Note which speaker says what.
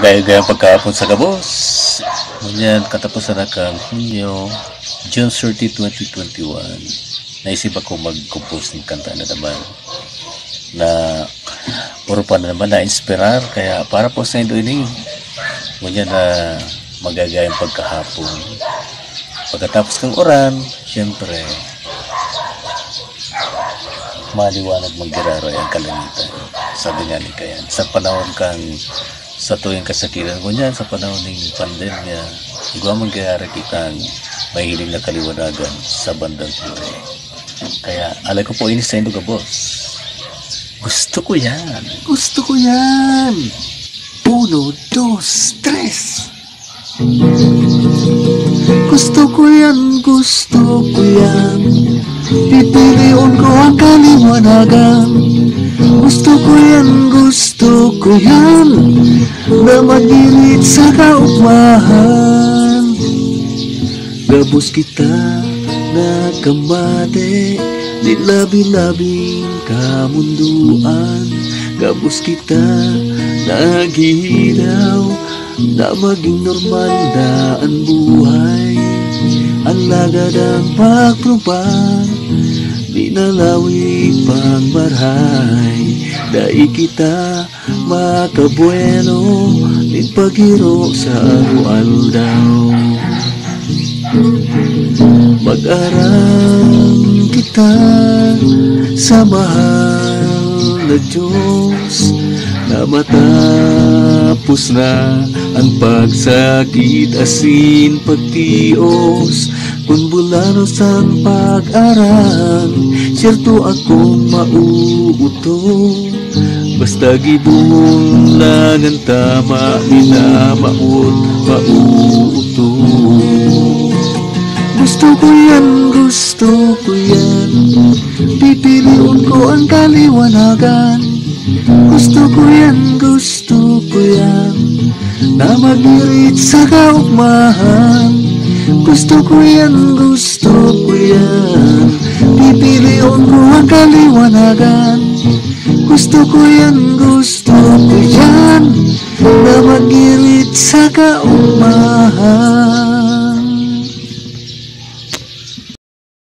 Speaker 1: Gaya-gaya pagkahapon sa gabos. Ngunyan, katapusan na kang Hunyo, June 30, 2021. Naisip ako mag-compose ng kanta na naman. Na puro pa na naman na-inspirar kaya para po sa indo ini ngunyan na magagayang pagkahapon. Pagkatapos ng oran syempre maliwanag magdiraroy ang kalangitan. Sabi nga ni Kayan sa panahon kang sa tuwing kasakiran ko niyan sa panahon ng pandemya igwa mangyayari kitang mahiling na kaliwanagan sa bandang huli kaya alay ko po ini sa indo ka boss. Gusto ko yan. Gusto ko yan. Uno, dos, tres. Gusto ko yan, gusto ko yan. Pipiliun ko ang kaliwanagan Gusto ko yan, gusto ko yan Na magirit sa kaugmahan. Gabos kita na kamate Di labi-labing kamunduan. Gabos kita naghihiraw Na maging normal na ang buhay. Ang lagad ang pagpruban Di nalawi pang marhay. Dai kita makabueno Di pagiro sa araw Mag-aral kita sa mahal na Diyos na matapos na ang pagsakit asin pagtios kung bulanos ang pag-aral siyerto akong mauuto. Basta gibun lang ang tama minamaot mauuto. Gusto ko yan, gusto ko yan. Pipiliun ko ang kaliwanagan. Gusto ko yan, gusto ko yan. Na magirit sa kaugmahan Gusto ko yan, gusto ko yan. Pipiliun ko ang kaliwanagan. Gusto ko yan, gusto ko yan. Na magirit sa kaugmahan